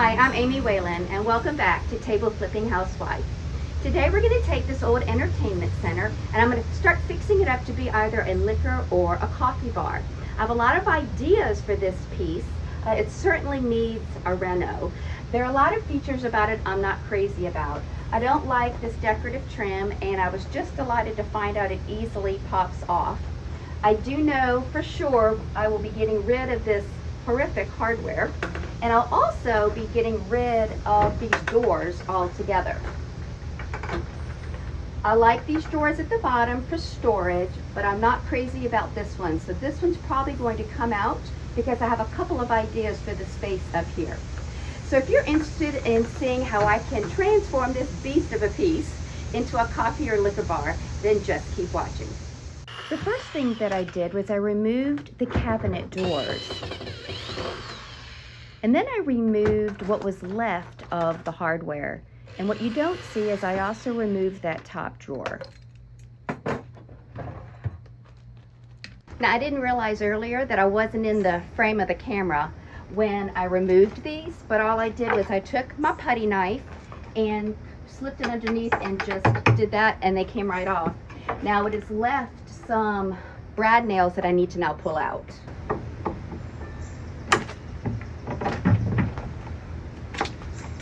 Hi, I'm Amy Whalen and welcome back to Table Flipping Housewife. Today we're going to take this old entertainment center and I'm going to start fixing it up to be either a liquor or a coffee bar. I have a lot of ideas for this piece. Uh, it certainly needs a reno. There are a lot of features about it I'm not crazy about. I don't like this decorative trim and I was just delighted to find out it easily pops off. I do know for sure I will be getting rid of this horrific hardware. And I'll also be getting rid of these doors altogether. I like these drawers at the bottom for storage, but I'm not crazy about this one. So this one's probably going to come out because I have a couple of ideas for the space up here. So if you're interested in seeing how I can transform this beast of a piece into a coffee or liquor bar, then just keep watching. The first thing that I did was I removed the cabinet doors. And then I removed what was left of the hardware. And what you don't see is I also removed that top drawer. Now I didn't realize earlier that I wasn't in the frame of the camera when I removed these, but all I did was I took my putty knife and slipped it underneath and just did that and they came right off. Now it is left some brad nails that I need to now pull out.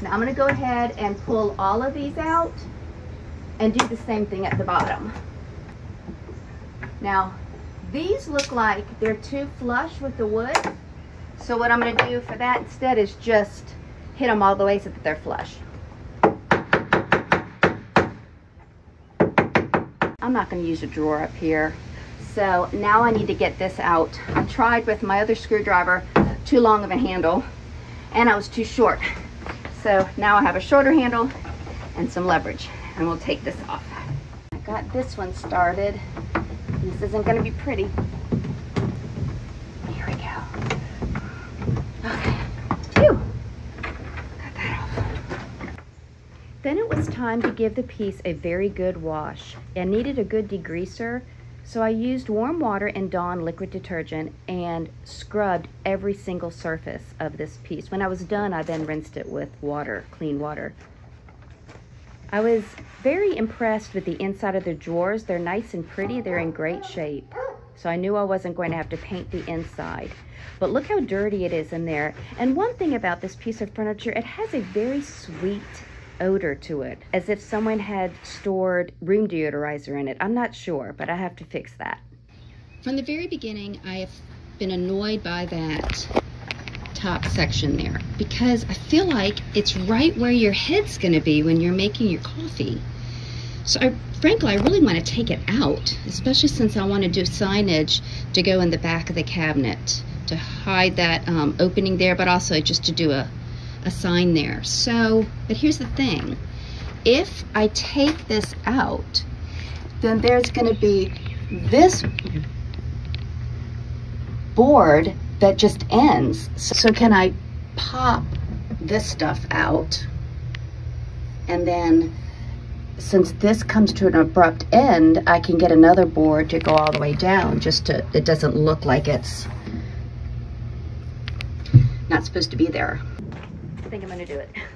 Now I'm going to go ahead and pull all of these out and do the same thing at the bottom. Now these look like they're too flush with the wood. So what I'm going to do for that instead is just hit them all the way so that they're flush. I'm not going to use a drawer up here. So now I need to get this out. I tried with my other screwdriver, too long of a handle, and I was too short. So now I have a shorter handle and some leverage, and we'll take this off. I got this one started. This isn't going to be pretty. Here we go. Okay. Phew. Got that off. Then it was time to give the piece a very good wash. I needed a good degreaser, so I used warm water and Dawn liquid detergent and scrubbed every single surface of this piece. When I was done, I then rinsed it with water, clean water. I was very impressed with the inside of the drawers. They're nice and pretty. They're in great shape. So I knew I wasn't going to have to paint the inside. But look how dirty it is in there. And one thing about this piece of furniture, it has a very sweet odor to it, as if someone had stored room deodorizer in it. I'm not sure, but I have to fix that. From the very beginning, I have been annoyed by that top section there because I feel like it's right where your head's going to be when you're making your coffee. So I, frankly, I really want to take it out, especially since I want to do signage to go in the back of the cabinet to hide that um, opening there, but also just to do a a sign there. So, but here's the thing. If I take this out, then there's going to be this board that just ends. So can I pop this stuff out? And then since this comes to an abrupt end, I can get another board to go all the way down just to, it doesn't look like it's not supposed to be there. I think I'm going to do it.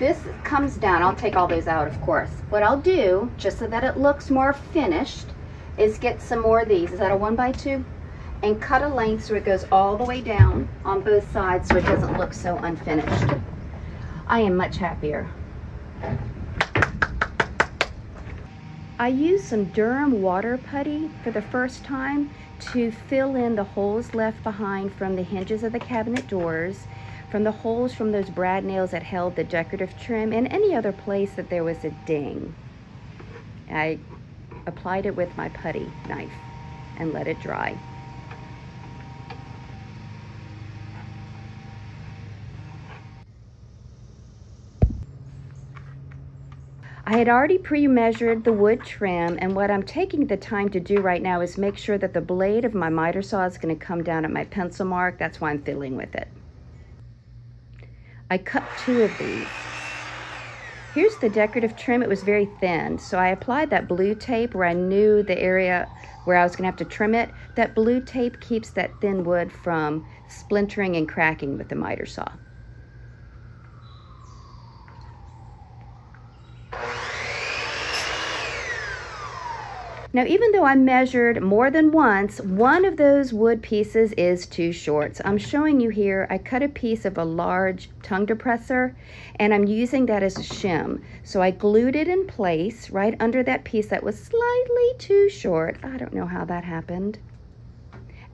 this comes down. I'll take all those out, of course. What I'll do, just so that it looks more finished, is get some more of these. Is that a one by two? And cut a length so it goes all the way down on both sides so it doesn't look so unfinished. I am much happier. I used some Durham water putty for the first time to fill in the holes left behind from the hinges of the cabinet doors, from the holes from those brad nails that held the decorative trim, and any other place that there was a ding. I applied it with my putty knife and let it dry. I had already pre-measured the wood trim and what I'm taking the time to do right now is make sure that the blade of my miter saw is going to come down at my pencil mark. That's why I'm fiddling with it. I cut two of these. Here's the decorative trim. It was very thin, so I applied that blue tape where I knew the area where I was going to have to trim it. That blue tape keeps that thin wood from splintering and cracking with the miter saw. Now, even though I measured more than once, one of those wood pieces is too short. So I'm showing you here, I cut a piece of a large tongue depressor and I'm using that as a shim. So I glued it in place right under that piece that was slightly too short. I don't know how that happened.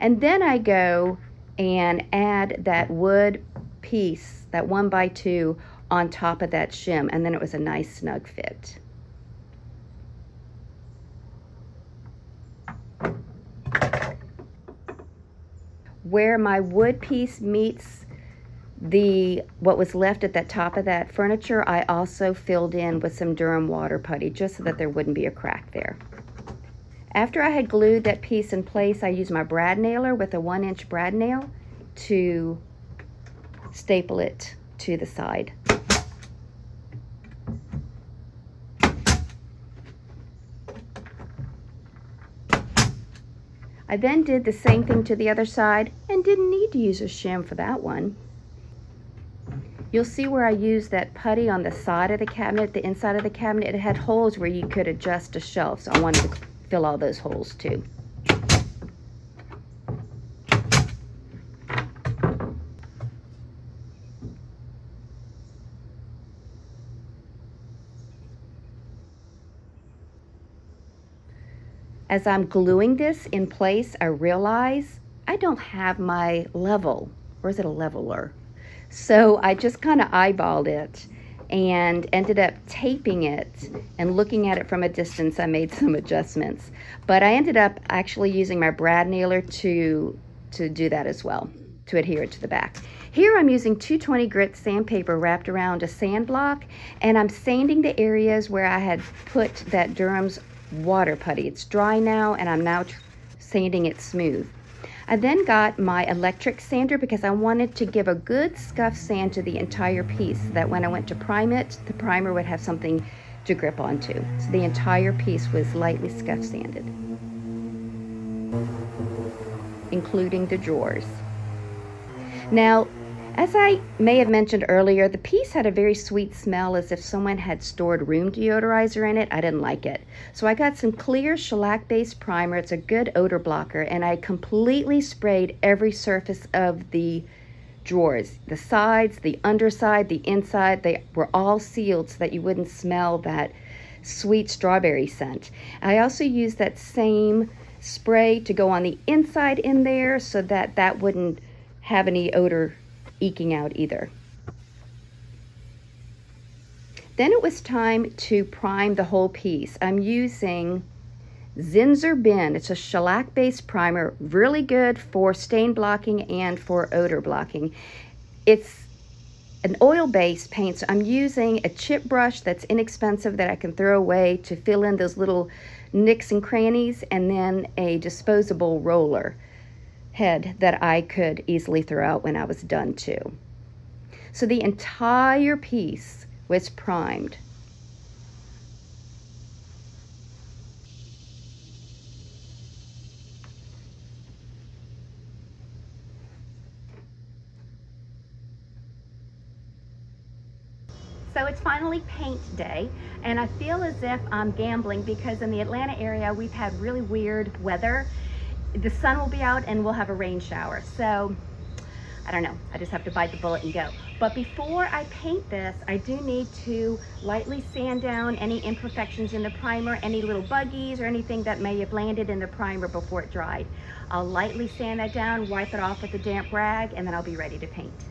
And then I go and add that wood piece, that one by two, on top of that shim. And then it was a nice snug fit. Where my wood piece meets the what was left at that top of that furniture, I also filled in with some Durham water putty just so that there wouldn't be a crack there. After I had glued that piece in place, I used my brad nailer with a one inch brad nail to staple it to the side. I then did the same thing to the other side and didn't need to use a shim for that one. You'll see where I used that putty on the side of the cabinet, the inside of the cabinet. It had holes where you could adjust a shelf, so I wanted to fill all those holes too. As I'm gluing this in place, I realize I don't have my level, or is it a leveler? So I just kind of eyeballed it and ended up taping it and looking at it from a distance. I made some adjustments, but I ended up actually using my brad nailer to, to do that as well, to adhere it to the back. Here I'm using 220 grit sandpaper wrapped around a sand block and I'm sanding the areas where I had put that Durham's water putty. It's dry now and I'm now sanding it smooth. I then got my electric sander because I wanted to give a good scuff sand to the entire piece so that when I went to prime it, the primer would have something to grip onto. So the entire piece was lightly scuff sanded, including the drawers. Now, as I may have mentioned earlier, the piece had a very sweet smell as if someone had stored room deodorizer in it. I didn't like it. So I got some clear shellac-based primer. It's a good odor blocker, and I completely sprayed every surface of the drawers. The sides, the underside, the inside, they were all sealed so that you wouldn't smell that sweet strawberry scent. I also used that same spray to go on the inside in there so that that wouldn't have any odor eking out either. Then it was time to prime the whole piece. I'm using Zinsser Bin. It's a shellac-based primer, really good for stain blocking and for odor blocking. It's an oil-based paint, so I'm using a chip brush that's inexpensive that I can throw away to fill in those little nicks and crannies, and then a disposable roller head that I could easily throw out when I was done too. So the entire piece was primed. So it's finally paint day and I feel as if I'm gambling because in the Atlanta area we've had really weird weather the sun will be out and we'll have a rain shower. So I don't know, I just have to bite the bullet and go. But before I paint this, I do need to lightly sand down any imperfections in the primer, any little buggies or anything that may have landed in the primer before it dried. I'll lightly sand that down, wipe it off with a damp rag, and then I'll be ready to paint.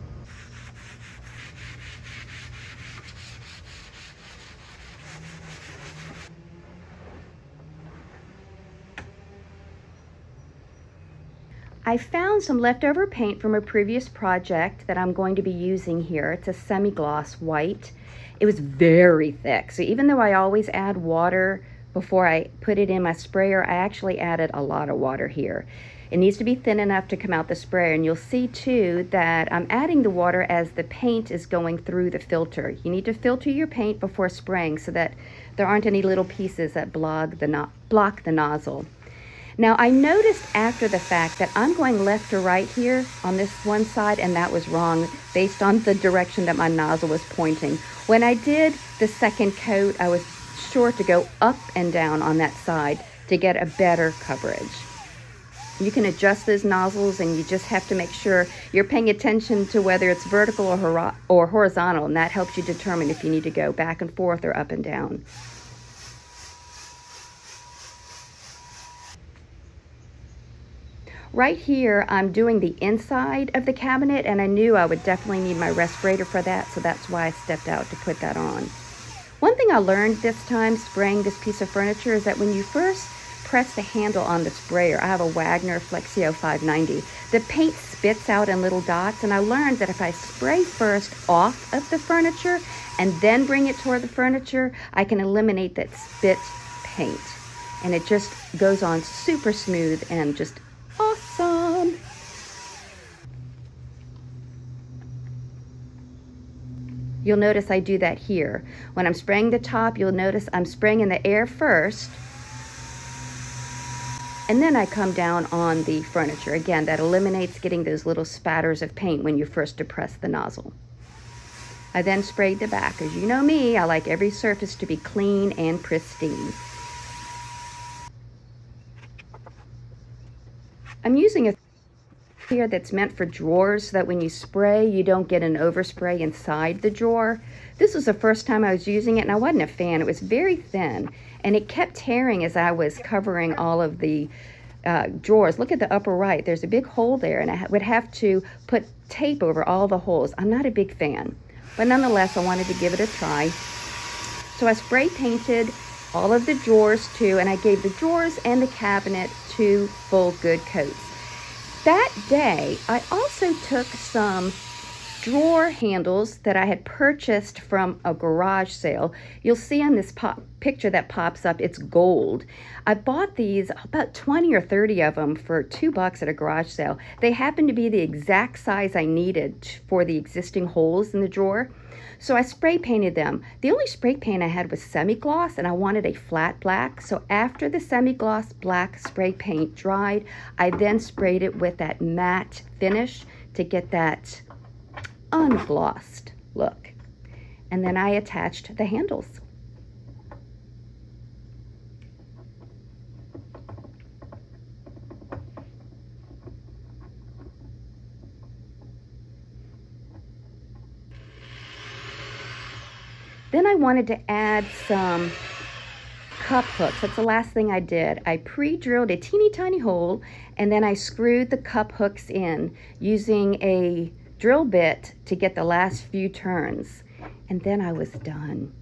I found some leftover paint from a previous project that I'm going to be using here. It's a semi-gloss white. It was very thick, so even though I always add water before I put it in my sprayer, I actually added a lot of water here. It needs to be thin enough to come out the sprayer, and you'll see too that I'm adding the water as the paint is going through the filter. You need to filter your paint before spraying so that there aren't any little pieces that block the, no block the nozzle. Now I noticed after the fact that I'm going left to right here on this one side and that was wrong based on the direction that my nozzle was pointing. When I did the second coat, I was sure to go up and down on that side to get a better coverage. You can adjust those nozzles and you just have to make sure you're paying attention to whether it's vertical or, or horizontal and that helps you determine if you need to go back and forth or up and down. Right here, I'm doing the inside of the cabinet, and I knew I would definitely need my respirator for that, so that's why I stepped out to put that on. One thing I learned this time spraying this piece of furniture is that when you first press the handle on the sprayer, I have a Wagner Flexio 590, the paint spits out in little dots, and I learned that if I spray first off of the furniture and then bring it toward the furniture, I can eliminate that spit paint. And it just goes on super smooth and just You'll notice I do that here. When I'm spraying the top, you'll notice I'm spraying in the air first, and then I come down on the furniture. Again, that eliminates getting those little spatters of paint when you first depress the nozzle. I then sprayed the back. As you know me, I like every surface to be clean and pristine. I'm using a here that's meant for drawers so that when you spray, you don't get an overspray inside the drawer. This was the first time I was using it and I wasn't a fan. It was very thin and it kept tearing as I was covering all of the uh, drawers. Look at the upper right. There's a big hole there and I would have to put tape over all the holes. I'm not a big fan, but nonetheless, I wanted to give it a try. So I spray painted all of the drawers too, and I gave the drawers and the cabinet two full good coats. That day, I also took some drawer handles that I had purchased from a garage sale. You'll see on this pop picture that pops up, it's gold. I bought these, about 20 or 30 of them for two bucks at a garage sale. They happened to be the exact size I needed for the existing holes in the drawer. So I spray painted them. The only spray paint I had was semi-gloss and I wanted a flat black. So after the semi-gloss black spray paint dried, I then sprayed it with that matte finish to get that unglossed look. And then I attached the handles. Then I wanted to add some cup hooks. That's the last thing I did. I pre-drilled a teeny tiny hole and then I screwed the cup hooks in using a drill bit to get the last few turns. And then I was done.